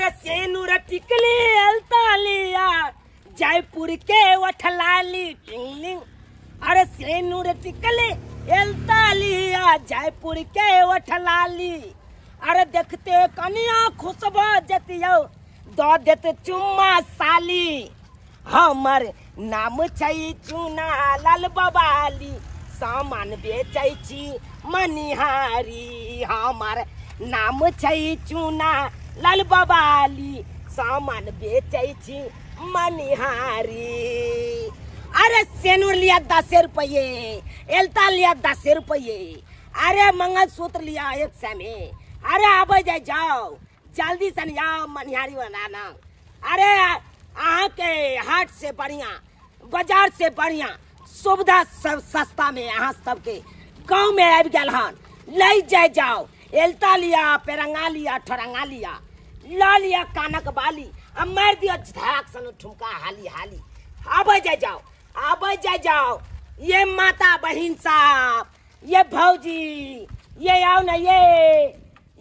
अरे सेनुर टिकली अलतालिया। जयपुर के वठलाली टिंगलिंग। अरे सेनुर टिकली अलतालिया, जयपुर के वठलाली अरे देखते कनिया खुशबा जतियो, दो देत चुम्मा साली। हमर नाम छै चुना लाल बबाली। सामान बेचै छी मनिहारी। हमर नाम छै चुना लाल बबाली सामान बेचै छी मनिहारी अरे सेनुर लिया दस रुपये एलता लिया दस रुपये अरे मंगलसूत्र लिया एक सौ अरे अब जाए जाओ जल्दी से जाओ मनिहारी बनाना अरे अहाँ के हाट से बढ़िया बाज़ार से बढ़िया सुविधा सब सस्ता में अहाँ सबके गाँव में आबि गेल हन ले जाए जाओ एलता लिया पेरंगा लिया ठरंगा लिया ला लिया कानक बाली, अब मार दिया झाक सन ठुमका हाली हाली। अब जाए जाओ अब जाए जाओ। ये माता बहन साहब, ये भौजी, ये आओ ना ये।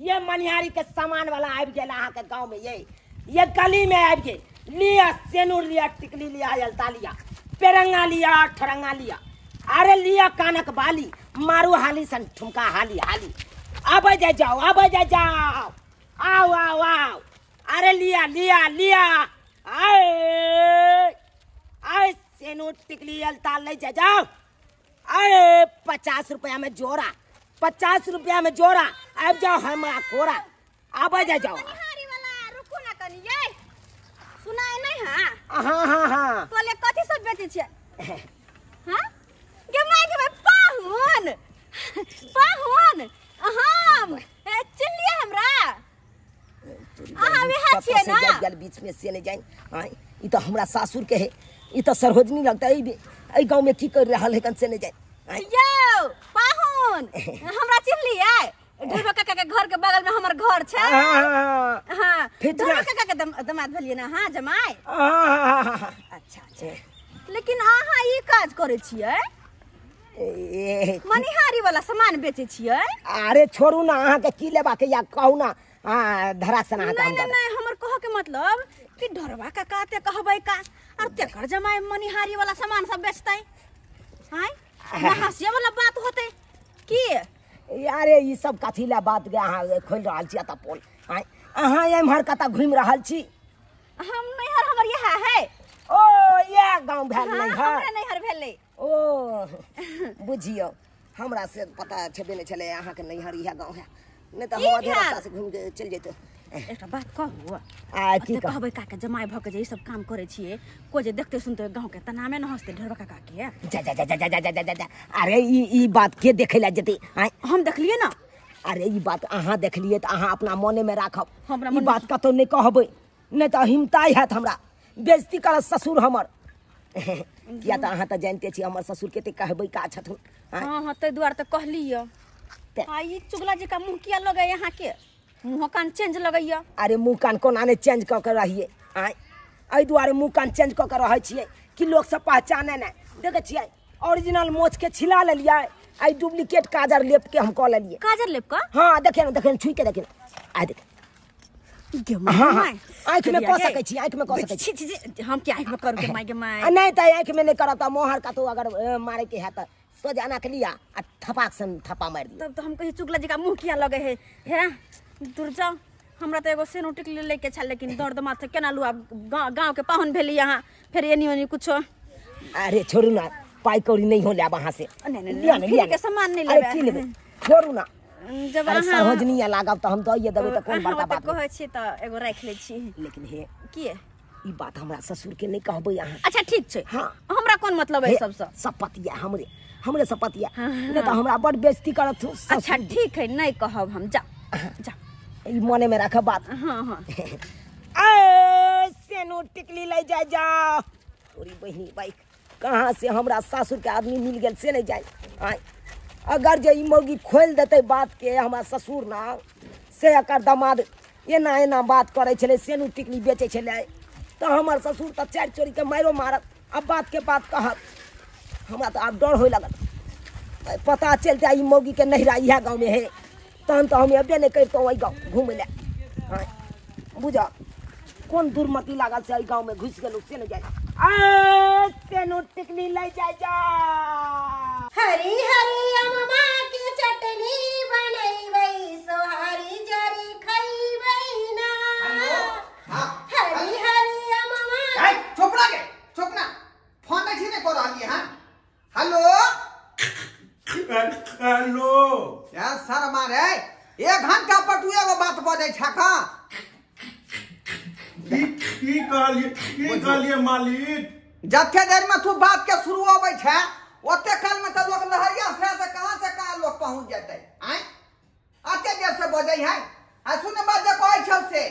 ये मनिहारी के सामान वाला आबि गया अहाँ के गाँव में ये। ये गली में आबि गेल। लिया सेनुर लिया, टिकली लिया अलता लिया। पेरंगा लिया, ठरंगा लिया। अरे लिया कानक बाली, मारू हाली सन ठुमका हाली हाली। अब जा जाओ अब जा जाओ। आओ आओ आओ। अरे लिया लिया लिया। आए आए सेनुर टिकली अलता ले जा जाओ। अरे पचास रुपया में जोड़ा पचास रुपया में जोड़ा। अब जाओ हमारा कोरा। अब जा जाओ। मनिहारी ना कनी ये। सुनाए नहीं हाँ? हाँ हाँ हाँ। तोले कथी सब बेचे छियै? हाँ? गे माय गे माय पाहुन पाहुन हम चिल्लिए हमरा। जाइत बीच में से नहीं जाए। हाँ ई तो हमरा सासुर के है ई तो सरहोजनी लगता है गाँव में की कर रहल है से नहीं जाए हाँ, पाहुन हमरा चिल्लिए ढोलबा काका के घर के बगल में हमर घर छै। हाँ, हाँ ढोलबा काका के दम- दमाद भेलिए ना हाँ जमाई हाँ, हाँ, हाँ। अच्छा अच्छा। लेकिन अहाँ ई काज करै छियै? ए, मनिहारी वाला सामान बेचे छियै? अरे छोड़ू ना अहाँ के की लेबा के या कहू ना। हाँ धरा सन अहाँ नहीं नहीं नहीं हमर कह के मतलब कि ढोरवा का काते कहबै का? और तेकर जमाई मनिहारी वाला सामान सब बेचतै? हाय हास्य वाला बात होते? की? अरे ई सब कथी ला बात के अहाँ खोल रहल छी त पोल। हाँ, अहाँ एम्हर कतऽ घुमि रहल छी? हम नैहर हमर यह है। ओ ये गाँव भेल हाँ, नहीं हमरा है नैहर भेलै। ओ बुझियो हमरा से पता छेबे नहीं चले अहाँ के नैहर इहे गाँव है। नहीं तो हम आधे रास्ता से घूम के चल जेतो। एकटा बात कहू। आ की अते कह कहबै का के जमाई भ जे ई सब काम करे छियै कोई जे देखते सुनते गाँव के तनामे न हँसते ढोरवा काका के। जा जा जा जा जा जा जा जा जा अरे ई ई बात के जेते। हाँ, हम देखलिए ना। अरे ई बात अहाँ देखलिए तो अहाँ अपना मने में राखब। हमरा मन बात कतौ नहीं कहबै। नहीं तो हिमताई हैत हमरा। बेइज्जती करत ससुर हमर। किया तो अहाँ तो जानते छी हमर ससुर कते कहबै का छथुन। हाँ, हाँ हाँ दुआरे ते- आ ई चुगला जी का मुँह किया लगे यहाँ के मुँह कान चेंज लगैया अरे मुँह कान कोना ने चेंज कऽ के रहिए आय एहि दुआरे मुँह कान चेंज कऽ के रहै छियै कि लोक सब पहचाने नहि देखै छियै ओरिजिनल मोछ के छिला लेलियै आई डुप्लीकेट काजर लेप के हम कऽ लेलियै काजर लेप का हाँ देखिए ना देखिए ना छुई के देखिए ना। आय देख। आँखि में कऽ सकै छी, आँखि में कऽ सकै छी। हम क्या आँखि में करू के माय गे माय? नहीं तो आँखि में नहीं करब तो मोहर कतौ अगर मारे के है तो। सोझ आना के लिया आ थपाक सन थप्पा मार दिया। तब तो हम कही चुगला जी का मुँह किया लगे है। हे? दूर जाओ। हमरा तो एगो सेनो टिकली लेके छल लेकिन दर्द माथे केना लू आब गाँव गाँव के पाहुन भेली यहाँ। फिर एनी ओनी कुछो? अरे छोड़ू ना पाई कौड़ी नहीं हो लेब अहाँ से। नहीं, नहीं, के सामान नहीं लेबै। की छोड़ू ना। जब अरे अहाँ सरहोजनी लागब तो हम तो ये देबै तो कोन बड़का बात कहै छी तऽ एगो राखि लै छी। लेकिन हे किए? ई बात हमरा ससुर के नहीं कहबै अहाँ। अच्छा ठीक छै। हाँ। हमरा कोन मतलब है हे, सबसँ? सपतिया हमरे। हमरे सपतिया हाँ, नहीं तो हमरा बड़ बेइज्जती करत अच्छा ठीक है नहीं कहब हम जा जा। ई मने में रख बात। हाँ हाँ। ए सेनो टिकली ले जाए जा। तोरी बहिनी बाइक कहाँ से हमरा सासुर के आदमी मिल गेल से नहीं जाए आय अगर जे ई मौगी खोल देते बात के हमरा ससुर ना से एकर दामाद एना एना बात करे छले सेनु टिकली बेचे छले। तो हमर ससुर तो चारि चोरी के मारो मारत अब बात के बात कहत। हमरा तो आप डर हो लगत। पता चलते जा मौगी के नहरा इे गाँव में है। तहन तो हम अबे नहीं करते वही गाँव घूम ले बुझ कौन दुर्मति लागल से गाँव में घुस गलो से नहीं जाए आ ले जाए जा। हरी हरी अम्मा के चटनी बनैबै सोहारी जरी खैबै ना हाँ हरी हरी अम्मा आई चोपड़ा के चोपना फ़ोन नहीं छीने को रहली हाँ हेलो हेलो यार सर मारे? एक घंटा तू एगो बात बजै छ का कहलिए की कहलिए मालिक? जते देर में तू बात के शुरू होबै छै ओते काल में तो लोग लहरिया से से कहाँ से कहाँ लोग पहुँच जेतै आय? अते देर से बजै है? आ सुन बात जे कहै छौ से।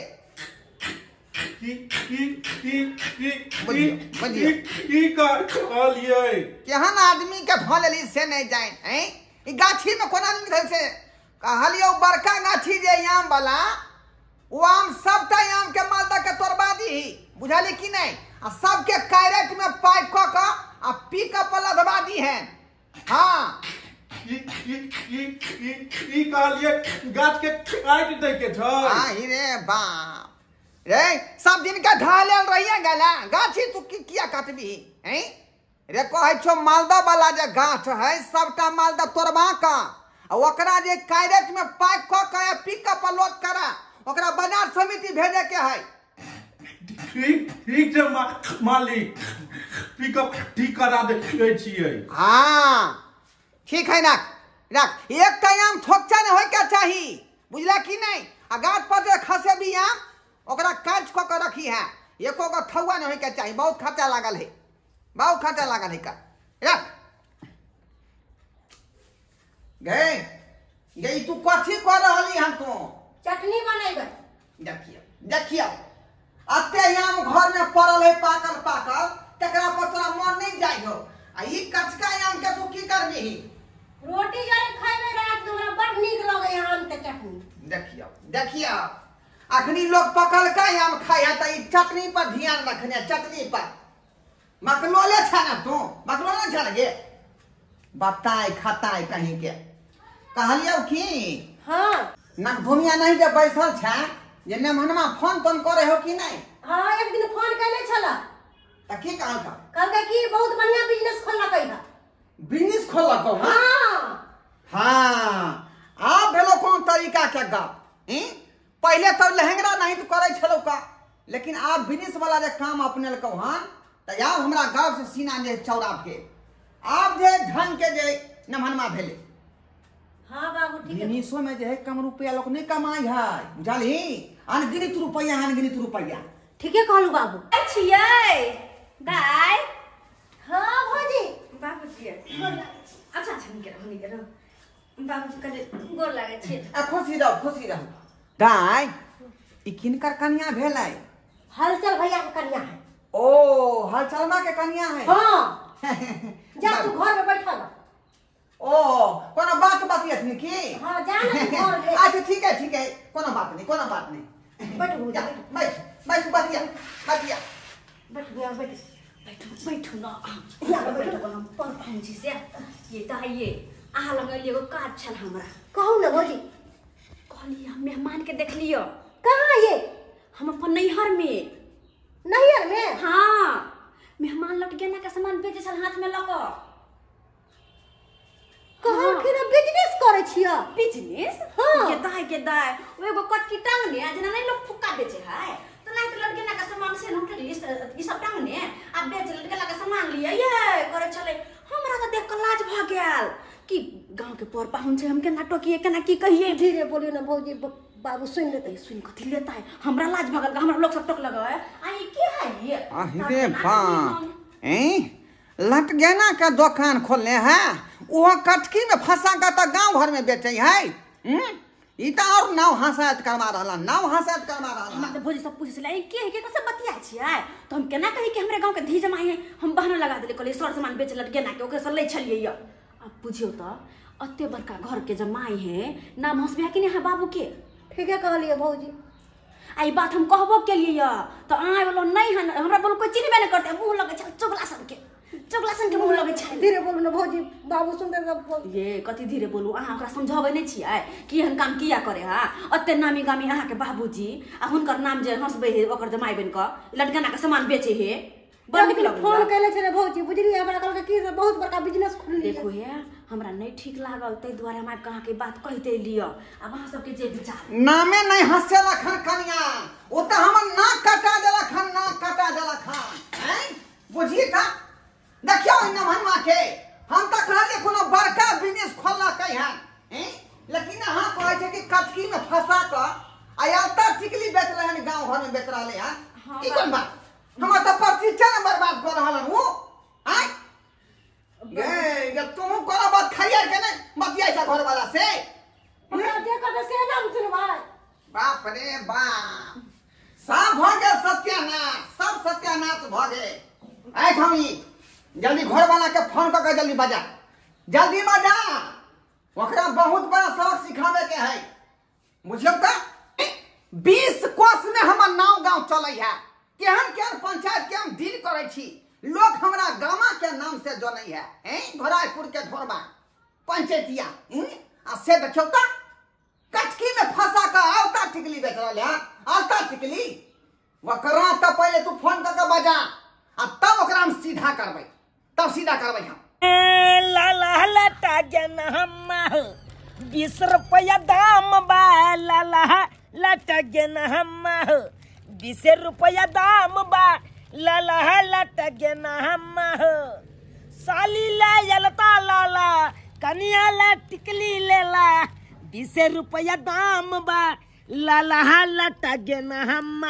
की की की की की। की- की केहन आदमी के धो लेली से नहीं जाए हैं? ई गाछी में कोना आदमी धर से कहलियो बड़का गाछी जे आम वाला वो आम सबटा आम के मालदा के तोड़वा दी बुझली कि नहीं? आ सबके कैरेट में पैक क के आ पिकअप पर लदवा दी है। हाँ की की की की की कहलिए गाछ के काट दे के छ आई रे बाप। रे सब दिन के ढाल रहिए गला गाछी तू की किया काटबी हैं रे कहै छो मालदा वाला जे गाछ है सबटा मालदा तोड़बा का आ ओकरा जे कैरेट में पैक क के पिकअप लोड करा ओकरा बाज़ार समिति भेजे के है ठीक ठीक छै मा- मालिक पिकअप ठीक करा दे छियै हाँ ठीक है ना रख एक टाइम थोकचा नहीं होय के चाही बुझला कि नहीं आ गाछ पर जे खसे भी आम ओकरा काट क के रखी है। एको गो थौआ नहीं के चाही बहुत खर्चा लागल है। बहुत खर्चा लागल है का? रख। गए गई तू कथी कर रहली हम तू? चटनी बनैबै। देखियो देखियो। अते आम घर में पड़ल है पाकल पाकल तकरा पर तोरा मन नहीं जाइ हो। आ ई कचका आम के तू की करबी? रोटी जरी खैबै रात हमरा बड़ नीक लगै आम के चटनी। देखियो देखियो। अखनी लोग पकलका आम खाय त चटनी पर ध्यान रखने चटनी पर। मकलोले छ ना तू? मकलोले छ गे? बताए खताए कहीं के कहलियो की? हाँ। नकभूमिया नहीं जे बैसल छ जे नेमहनमा फ़ोन तोन करे हो कि नहीं? हाँ एक दिन फ़ोन कैले छला त की कहल का कहलकै कि बहुत बढ़िया बिज़नेस खोललकै है। बिज़नेस खोलको हाँ? हाँ। हाँ। आब भेलो कोन तरीका के गप? हैं? पहले तो लहंगरा नहीं तो करे छलो का। लेकिन आब बिज़नेस वाला जे काम अपनेलको हन त आब हमरा से सीना जे चौड़ा भेल। आब जे ढंग के जे नमहनमा भेले। हाँ बाबू ठीक है। बिजनेसो में जे है कम रुपया लोग नहीं कमाई है बुझली अनगिनत रुपया अनगिनत रुपया। ठीके कहलू बाबू। छियै। हाँ भौजी। बाबूजी अच्छा अच्छा निके रहो निके रहो। बाबूजी गोर लागै छियै खुशी रहो खुशी रहो। दाय ई किनकर कन्या भेलै? हलचल भैया के कन्या है। ओ हलचलमा के कन्या है? हाँ। जा तू घर में बैठल। ओ कोनो बात बतियत की? हाँ जा ना घर में। अच्छा ठीक है ठीक है। कोनो बात नहीं कोनो बात नहीं। बैठू जा जा बैठ। बैठ बतिया बतिया। बैठ भैया बैठ। बैठु बैठु न। यहाँ बैठु। बैठु पर पहुँची से ये त ये। अहाँ लग एगो काज छल हमरा। कहू ना भौजी। कहली हम मेहमान के देख लियो कहाँ ये? हम अपन नैहर में। नैहर में? हाँ मेहमान लौट गेना के सामान बेचे छल हाथ में लऽ कऽ। कहाँ कि ना बिज़नेस करे छिया। बिज़नेस? हाँ। के दाय के दाय। वो एगो कटकी टांगने आ जेना नहीं लोग फुक्का बेचे है तो नहीं तो लड़के ना का सामान से के लिस्ट ई सब टांगने आ बेच लड़के ला के सामान लिए ये करे चले हमरा तो देख के लाज भ गेल। कि गाँव के पर पाहुन छै हम केना टोकिए केना की कहिए? धीरे बोलियो ना भौजी बाबू सुन लेते सुन कथी लेता है हमरा लाज भगल हमरा लोग सब टोक लगा है? आ ये की है ये? अरे बाप हैं लट गेना के दुकान खोलने हैं? वो कटकी में फंसा के तो गाँव भर में बेचे है? हम्म? ई तो और नाव हंसायत करवा रहा नाव हंसायत करवा रहा हमरा तो भोजी सब पूछे छले "ई के है के कसे बतिया छियै? तो हम केना कही कि हमरे गाँव के धी जमाई है? हम बहना लगा देले कहलिए सर सामान बेच लटके ना के ओकरे से ले छलिए य। बुझियो तो अत्ते बड़का घर के जमाई है नाम हंसबे कि नहीं है बाबू के ठीके कहलिए भौजी। आ बात हम कहबो केलिए तो आए वाला नहीं है हमरा बोल कोई चिन्हबे नहीं करते मुँह लगे छल चुगला सबके चुगला सन के मुँह लगे धीरे बोलू ना भौजी बाबू सुनते सब ये कथी धीरे बोलू अहाँ ओकरा समझाबै नहि छियै? कि एहन काम किया करे हा? ओते नामी गामी अहाँके बाबूजी आ हुनकर नाम जे हंसबै हे ओकर जमाई बन कऽ लड़कना के सामान बेचे हे। फ़ोन कैले छले भौजी बुझली हमरा कहलकै की से बहुत बड़का बिज़नेस खोल देखो हे हमरा नहीं ठीक लागल ताहि दुआरे हम कऽ अहाँके बात कहिते लिअ। आब अहाँ सबके जे विचार। नामे नहीं हंसे लखन कनिया। वो तो हमर नाक कटा देला खन नाक कटा देला खन हैं बुझिए का देखियो इन मनवा के हम तो कहलिए कोनो बड़का बिज़नेस खोलना कई है हैं लेकिन अहाँ कहै छै कि कटकी में फंसा क आयाता टिकली बेच रहे हैं गाँव घर में बेच रहे हैं हाँ, ई कोन बात? हमर तो प्रतिष्ठा न बर्बाद कर रहल हूँ। हैं तुम कोनो बात खाइए के नहीं बतिया छ घर वाला से। हमरा देखो तो से सुन भाई बाप रे बाप। सब भ गेल सत्यानाश सब सत्यानाश भ गेल। आइ हमी जल्दी घर वाला के फ़ोन कर के जल्दी बजा। जल्दी बजा। ओकरा बहुत बड़ा सबक सिखावे के है बुझियो त बीस कोस में हमर नाव गाँव चलै है केहन केहन पंचायत के हम डील करै छी? लोग हमरा गामा के नाम से जनै है, हैं? घोराइपुर के घोरबा पंचायतिया आ से देखियो त, कटकी में फंसा कर आवता टिकली बेच रहा है। आवता टिकली? वकरा तो पहले तू फ़ोन करके बजा, आ तब ओकरा हम सीधा करबै। तब सीधा करबै हम। लाला लटा गन हम, बीस रुपया दाम बा। लाला लटा गन हम। बीस रुपया दाम बा। लाला लटा गन हम। साली ला यलता लाला, कनिया ला टिकली लेला। बीस रुपया दाम बा। लाला लटा गन हम।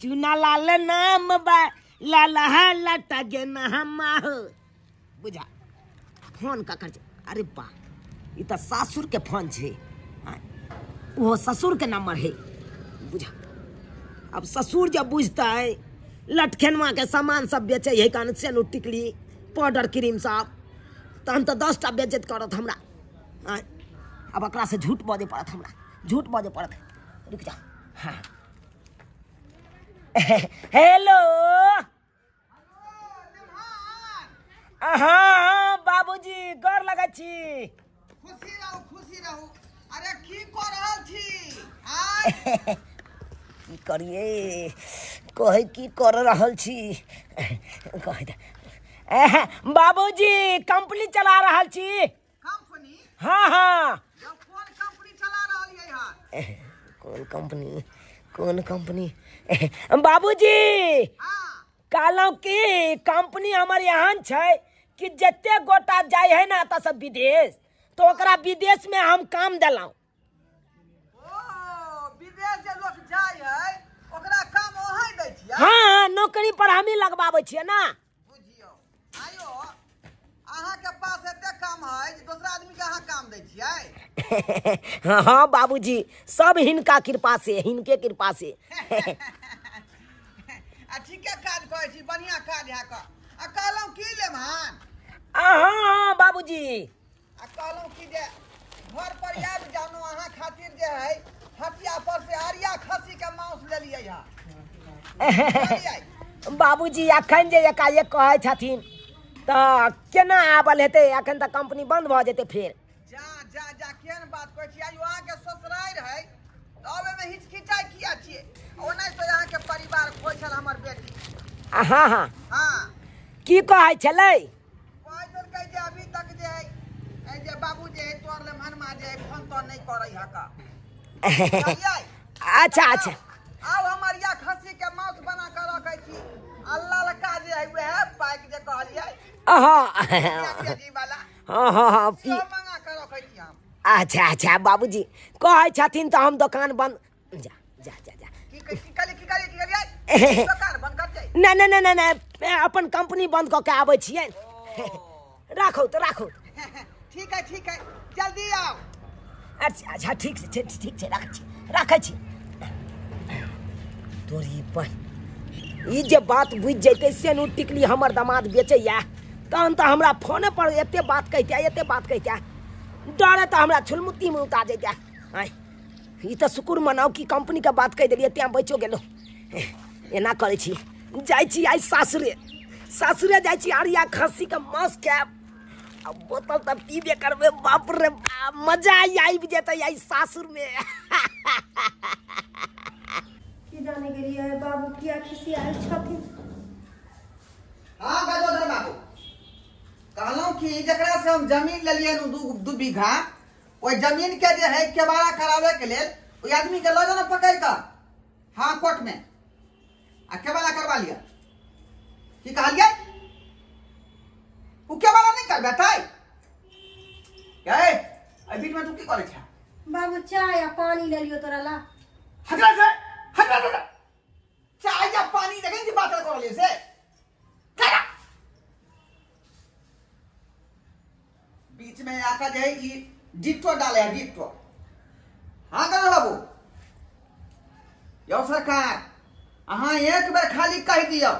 चुना लाल नाम बा। लाला लटा गन हम। बुझा, फ़ोन का कर अरे बा ई तो सासुर के फ़ोन छे। वो ससुर के नंबर है। बुझा। अब ससुर जब बुझता है लटखेनवा के सामान सब बेचे है कान सेनु टिकली पाउडर क्रीम सब। तहन तो दस टा बेचत करत हमरा। आय, अब एकरा से झूठ बजे पड़त हमरा। झूठ बजे पड़त। रुक जा। हाँ। हेलो! हाँ बाबूजी गौर लगे छी? खुशी रहू खुशी रहू। अरे की कर रहल छी? की करिए? कहे की कर रहल छी? कहे बाबूजी कंपनी चला रहल छी। कंपनी हाँ हाँ। जब कंपनी चला है कौन कंपनी कौन कंपनी बाबूजी! हाँ। कहलौं कि कंपनी हमर यहाँ छै कि जते गोटा जाय है ना एतऽ से विदेश तो विदेश में हम काम देलौं ओ विदेश है ओकरा काम वहीं दै छियै। हाँ नौकरी पर हम ही लगवाबै छियै ना। बुझियो। आयो अहाँ के पास एते काम है जे दोसरा आदमी के अहाँ काम दै छियै? हाँ बाबूजी सब हिनका कृपा से हिनके कृपा से। आ ठीके काज करै छी बढ़िया काज है का आ कहलहुँ की लेब हान? बाबूजी। आ कहलहुँ कि जे घर पर आबि जानो अहाँ खातिर जे है हटिया पर से अरिया खस्सी के मांस लेलियै है बुझलियै? बाबूजी अखन जे एकाएक कहै छथिन तऽ केना आबल हेतै? अखन तऽ कंपनी बंद भऽ जेतै फेर। जा जा जा केहन बात कहै छी? आयु अहाँके ससुरारि रहै तब एहिमे हिचकिचाइ किया छियै? ओनाहि तो अहाँके परिवार खोइ छल हमर बेटी। आ, हाँ हाँ। हाँ। की कहै छलै? कहै छलकै जे अभी तक जे है ए जे बाबू जे है तोर ले मनमा जे है फ़ोन तोन नहीं करै है का बुझलियै? अच्छा अच्छा। आउ हमर या खस्सी के मांस बना के रखै छी। अल्लाह लका जे है वह पाइक जे कहलियै। हाँ जी वाला हाँ हाँ हाँ मंगा के रखै छी हम। अच्छा अच्छा बाबूजी कहै छथिन तऽ हम दोकान बंद जा जा जा जा। की की की की की दुकान बंद कर अपन कंपनी बंद कऽ के आबै छियै राखू तऽ राखू। ठीक है ठीक है जल्दी आओ अच्छा अच्छा ठीक छै ठीक छै राखै छी राखै छी तोरी बन ई जे बात बुझि जैतै से नु टिकली हमर दामाद बेचैया। तहन तऽ हमरा फोने पर एते बात कहिते एते बात कहिते। डरे तऽ हमरा छुलमुत्तीमे उता जैते। आय, ई तऽ शुक्र मनाउ कि कंपनीके बात कहि देलियै तेँ बचो गेलहुँ एना करै छी। जाइ छी आइ सासुरे सासुरे जाइ छी अरिया खस्सी के मांस खाएब आ बोतल तऽ पीबे करबै बाप रे मज़ा आबि जेतै आई सासुर में। की जाने गेलिए बाबू किया खिसियाल छथिन? हाँ गजोधर बाबू। कहलहुँ कि जकरा से हम ज़मीन लेलिए नु दू दू बीघा ओहि ज़मीन के जे है केवाड़ा करावे के लेल ओहि आदमी के लऽ जाओ ना पकड़ कर हाँ कोर्ट में आ केवाड़ा करवा लिया की कहलिए उ केवाड़ा कर बेटा क्या है? बीच में तू की करे छा? बाबू चाय आ पानी ले लियो तोरा ला। हटरा से? हटरा से? चाय या पानी देखे की बात कर ले से। चला बीच में आकर जो है ये डिट्टो डाले है डिट्टो हाँ करो बाबू? यो सरकार अहाँ एक बेर खाली कह दियो।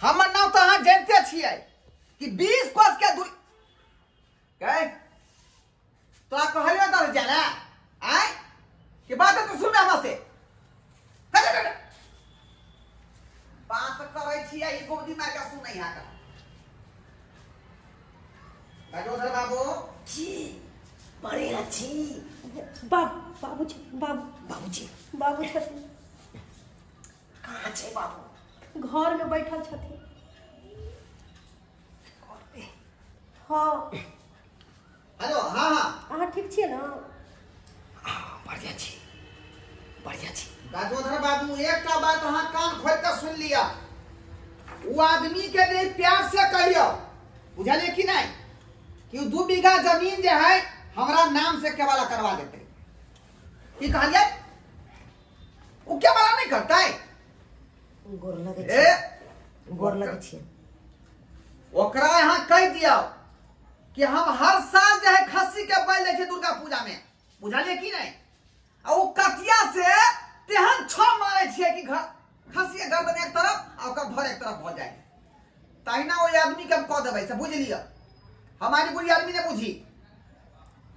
हमर नाम तो अहाँ जानते छियै। कि बीस कोस के दूरी कहे? तो तोरा कहलियो तो जाना आय कि बात तो सुन हमरा से। कर, कर, कर। बात करे छियै ई गोदी मार के सुनै यहाँ का गजोधर बाबू। जी बड़े अच्छी। बाबू बाबू छथिन बाबू बाबूजी बाबू छथिन। कहाँ छै बाबू? घर में बैठल छथिन घर पे हाँ। हेलो हाँ हाँ। अहाँ ठीक छियै ने। हाँ बढ़िया छी। बढ़िया छी। गजोधर बाबू एकटा बात अहाँ कान खोल के सुन लिया वो आदमी के लिए प्यार से कहियो। बुझलिए कि नहीं? कि उ दू बीघा ज़मीन जे है हमरा नाम से केवाला करवा देते। की कहलिए वो केवाला नहीं करता? है गोर लगे ए छी गोर लगे छी ओकरा यहाँ कह दिया। कि हम हर साल जो है खस्सी के बैल ले दुर्गा पूजा में बुझलिए कि नहीं? आ वो कतिया से तेहन छ मारे छिए कि घर खस्सी के गर्दन एक तरफ़ आ ओकर भर एक तरफ़ हो जाए तहिना ओहि आदमी के हम कह देबै से बुझ लिअ हमारी बुढ़ी आदमी ने बुझी।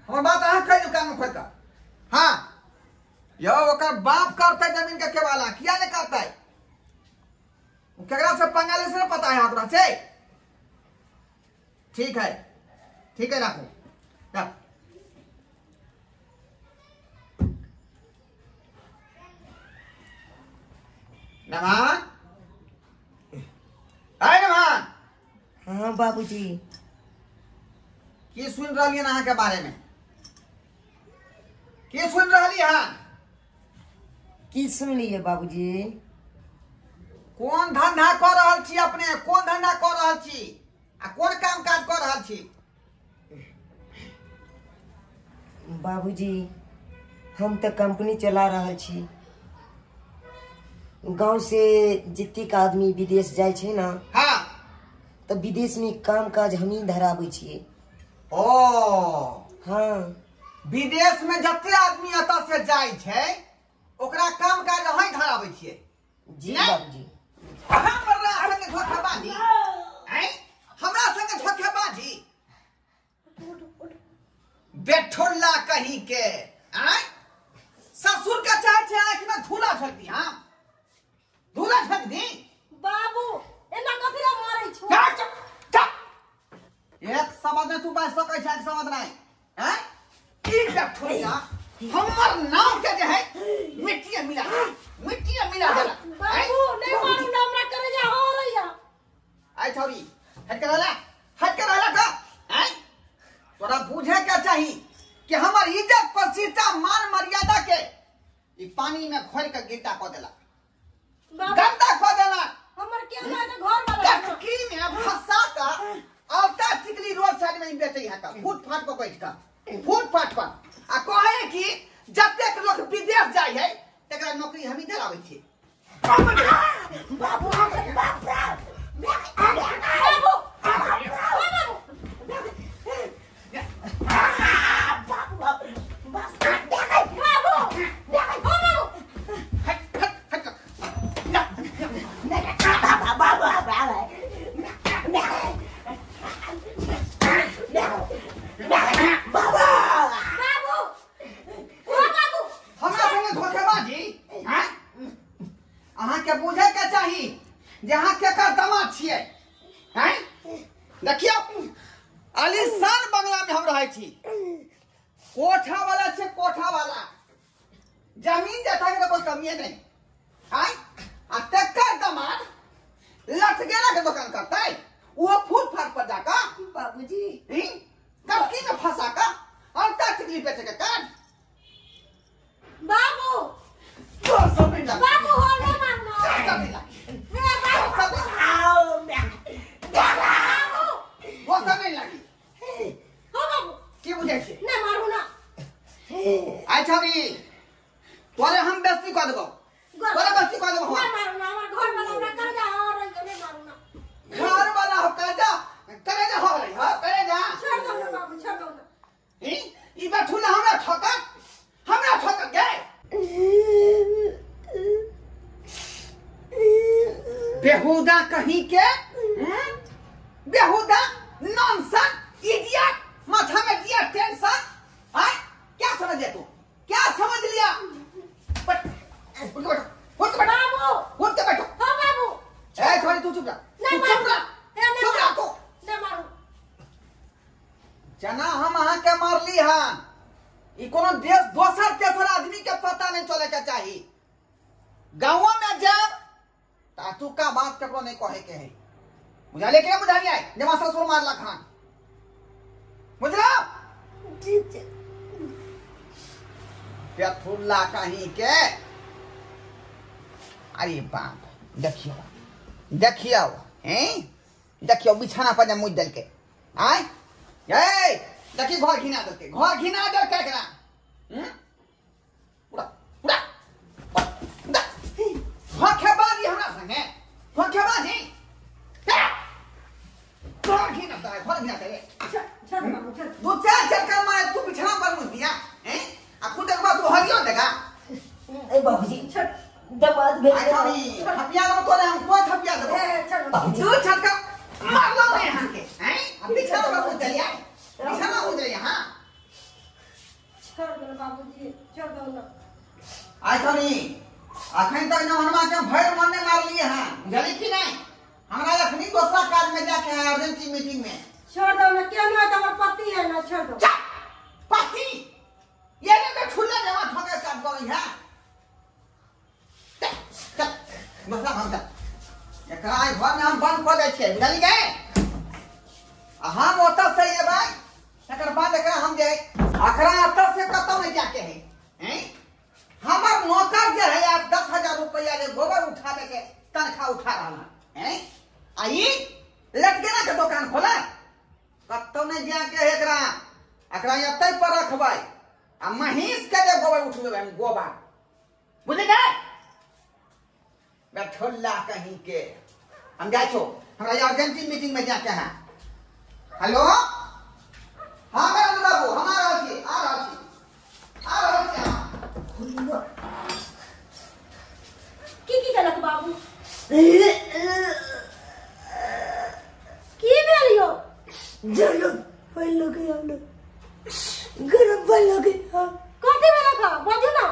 हमर बात अहाँ कह कान में खोलकर हाँ। यौ, ओकर बाप करते ज़मीन के केवाला किया नहीं करतै? केकरा से पंगा ले से पता है ओकरा ठीक है। ठीक है रखो। रख। नमान हाँ बाबूजी। की सुन रही है अहाँ के बारे में? की सुन रही है की सुनलिए बाबूजी? कौन धंधा कर रहल छी अपने? कोन धंधा कर रहा छी? आ कोन काम काज कर रहल छी? बाबूजी हम तो कंपनी चला रहल छी। गाँव से जतेक आदमी विदेश जाइ छै ने हाँ। तऽ विदेश में काम काज हमही धराबै छियै। ओ। हाँ। विदेश में जते आदमी एतऽ से जाइ छै ओकरा काम काज अहीं धराबै छियै। जी? बाबूजी हमरा संगे धोखेबाजी हैं हमरा संगे धोखेबाजी बेठोल्ला कहीं के हैं ससुर के चाहे छै आँख में धूला झक दी हाँ धूला झक दी बाबू एना कथी ला मारै छो चुप, चुप, चुप। एक शब्द में तू बाज सकै छै एक शब्द नहीं हैं की बेठोल्ला हमर नाम के जे है मिट्टी में मिला मिट्टी में मिला देला हैं? बाबू नहीं मारू ना हमरा करे जा हो रैया आई छोरी हट कर रहला हट कर रहला का हैं तोरा बुझे के चाही कि हमर इज़्ज़त प्रतिष्ठा मान मर्यादा के ई पानी में खोल के गिरता क देला बाबू गंदा क देला हमर के ना तो घर वाला टटकी में फंसा का औता टिकली रोड साइड में बेचे है का फुट फाट पर बैठ कर फुटपाथ पर आ कहे कि जतेक लोग विदेश जाय है तकरा नौकरी हमी दिलाबै छी हट हैं? के के चाही केकर दामाद छियै? हैं? देखियो आलिशान बंगला में हम रहे छी। कोठा वाला से कोठा वाला। ज़मीन जथा के तो कोई कमी नहीं। हैं? आ तकर दमाद लटकेला के दुकान करता। है वो फूट फाट पर जाकर बाबूजी। हैं? कटकी में फंसा का और तक तकलीफ़ बेचे के काट बाबू। दो सौ मिनट। लगे। बाबू हो रे मारना अच्छा भी तोरे हम बेस्ती कर देबो तोरे बेस्ती कर देबो ना। मारू ना हमार घर वाला ना कर जा और नहीं मारू ना घर वाला हो कर जा करे जा हो रही हो करे जा छोड़ दो ना बाबू छोड़ दो ना ई ई बैठुला हमरा ठोका हमरा ठोका गए बेहुदा कहीं के बेहुदा नॉनसेंस इडियट माथा में दिया टेंशन समझ लिया तू क्या समझ लिया? बट उठ के बैठो उठ बैठो उठ के बैठो। हो बाबू! ए छोरी तू चुप रह। तू चुप रह। चुप रह तू। ना मारू जना हम अहाँ के मारली हन ई कोनो देश दोसर तेसर आदमी के पता नहीं चले के चाही। गाँव में जाब तातू का बात ककरो नहीं कहे के है। के बुझाली आए जमा ससुर मारला खान। बुझला? पेथुल्ला कहीं के अरे बाप, देखियो देखियो, हैं? देखियो, बिछाना पर मुझ दल के आय ए देखी घर घिना दल के घर घिना दल के एकरा हम्म उड़ा उड़ा उड़ा धोखेबाजी हमरा संगे धोखेबाजी घर घिना दल घर घिना दल छोड़ दो बाबू छोड़ दो चार चक्कर मारे तू बिछाना पर मुझ दिया हैं आ खुद एक बार तू हरियो देगा ए बाबूजी दमाद भेज आई थोड़ी थपिया दो तोरे हम तो थपिया दो ए छोड़ दो दो छक्का मार लो मैं यहाँ के हैं अब बिछाना पर मुझ दिया बिछाना मुझ दिया हाँ छोड़ दो ना बाबूजी छोड़ दो ना आई थोड़ी अखन तक जमानमा के भैर मन ने मार लिए हैं बुझली कि नहीं हमरा अखनी दूसरा काज में जाके है अर्जेंट मीटिंग में छोड़ दो ना क्यों ना तुम्हारा पति है ना छोड़ दो जा पाती ये ने मैं ठुल्ले जमा ठोके काट दो है चल चल दूसरा हम चल एकरा आई घर में हम बंद कर दे छियै बुझली आ हम ओतऽ से ये तकर बाद एकरा हम जे, अखरा अतऽ से कतौ नहीं जाके है हैं हमर नौकर जे है यार दस हज़ार रुपया ले गोबर उठावे के तनख्वाह उठा रहा है आई लटकेना के दुकान खोला कतौ नहीं जाके एकरा। एकरा एतै पर रखबै, आ महींस के जे गोबर उठबेबै हम गोबर। बुझली गए बैठोल्ला कहीं के। हम जाए छो हमरा अर्जेंटी मीटिंग में जाके हैं। हेलो हाँ मेरा बाबू हम आ रहल छी आ रहा छी आ रहा छी अहाँ। की की गलत बाबू की भेल यो जन्म पहलो के हम गरम पहलो के हम कथी भेलक ह? बाजू ना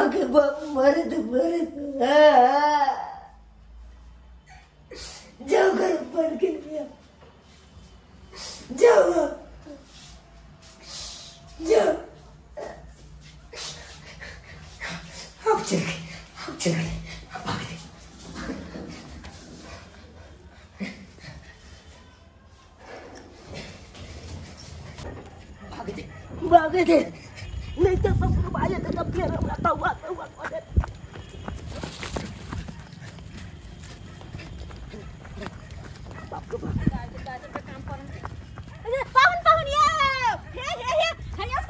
आगे बाप मरे तो मरे तो जाओ गरम पड़ के लिया जाओ जाओ अब चल गए अब चल गए अब भाग गए भाग दे भाग दे नहीं तो सब आए तो तब फिर हमरा तवा तवा करे अरे पाहुन पाहुन ये हे हे हे हयो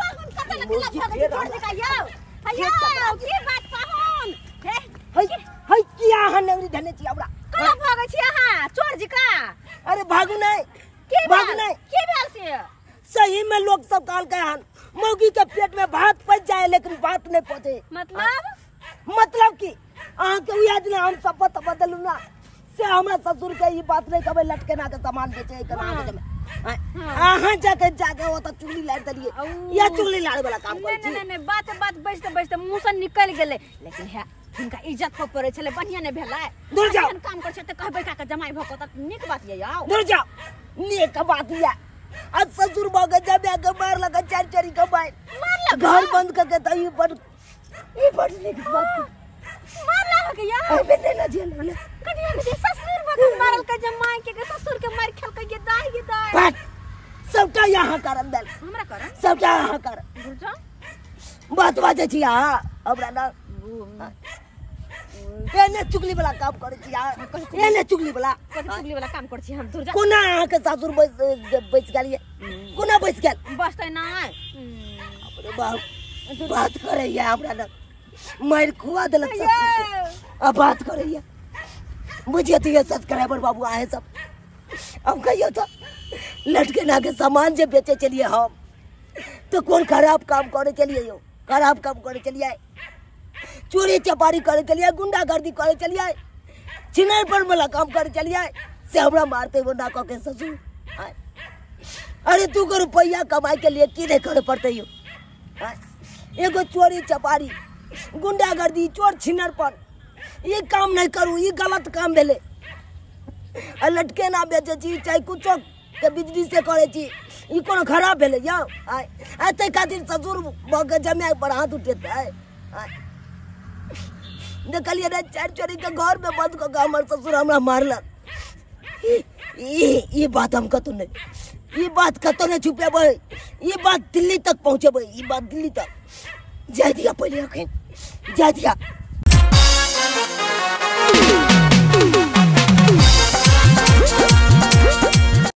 पाहुन के लग भगत छोड़ दे का यो हयो की बात पाहुन हे हई हई किया हन नवरी धने छी हमरा कला भागे छी अहाँ चोर जी का अरे भागू नहीं की भागू नहीं की भेल से सही में लोग सब काल के हन मौगी के पेट में भात पच जाए लेकिन बात नहीं पहुँचे मतलब मतलब की अहाँ के उया दिन हम सब बदलू ना से हमरा ससुर के ई बात नहीं कहबे लटके ना के सामान बेचे के ना के अहाँ जाके जाके वो तो चुगली लाड़ दलिए या चुगली लाड़ वाला काम नहीं कर नहीं नहीं बात बात बजते बजते मुँह से निकल गेले। लेकिन है हुनका इज़्ज़त पर पड़े छले बढ़िया ने भेलै। दूर जाओ। काम कर छै त कहबै का के जमाई भक त नीक बात ये याओ दूर जाओ नेक बात या आज ससुर भगे जब आके मार लगा चार चारी कमाए मार। घर बंद करके तो ये बड़ ये बड़ नेक बात। मार ला के या ना जेल में कदिया के ससुर भक मारल के जमाई के के ससुर के मार खेल के ये दाई ये दाई। बट सबटा यहाँ कर अंदर। हमरा कर? सबटा यहाँ कर। दूर बात बाजे छी यहाँ हमरा ना एने चुगली वाला काम करे छी यहाँ एने चुगली वाला। चुगली वाला काम कर छी हम दूर जा कोना अहाँ के सासुर बैस बैस गेलिए कोना बैस गेल? बसतै नै। अरे बाप। बात करैया हमरा ना। मार खुआ देलक के। अब बात करैया। बुझिए तो ये सब्सक्राइबर बाबू आए सब। हम कहियो तो लटके ना के सामान जे बेचे चलिए हम। तो कौन खराब काम करे चलिए यो? खराब काम करे चलिए चोरी चपारी करे चलिए गुंडागर्दी करे चलिए छिनार पर वाला काम करे चलिए से हमरा मारते वो ना कह के ससुर। अरे तू को रुपया कमाए के लिए की नहीं करे पड़ते यो? एगो चोरी चपारी। गुंडागर्दी, चोर छिनर पर। ये काम नहीं करू, ये गलत काम भेले। लटके ना बेचे चाहे कुछो के बिजली से करे कोनो खराब भेले, यौ। आय आ ते खातिर ससुर जमे पर हाथ उठेते। आय आय देखलिए रे चार चोरी के घर में बंद को हमर ससुर हमरा ई- ई बात हम कतो नहीं, ई बात कतो नहीं छुपेबै। ई बात दिल्ली तक पहुंचेबै, ई बात दिल्ली तक। जाय दिया पहले अखन जाय दिया